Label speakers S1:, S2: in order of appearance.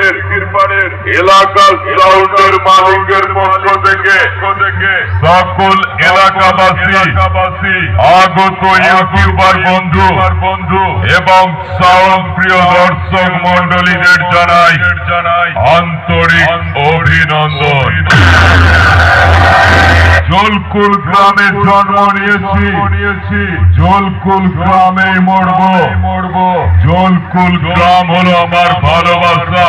S1: পাড়ের পাড়ের এলাকা সাউন্ডের মালিকের পক্ষ থেকে সকল এলাকাবাসী, আগত ইউটিউবার বন্ধু বন্ধু এবং সাউন্ড দর্শক মন্ডলীদের জানাই জানাই আন্তরিক অভিনন্দন। জলকুল গ্রামে জন্ম নিয়েছি। জলকুল গ্রামে মরব মরব। জলকুল গ্রাম হলো আমার ভালোবাসা।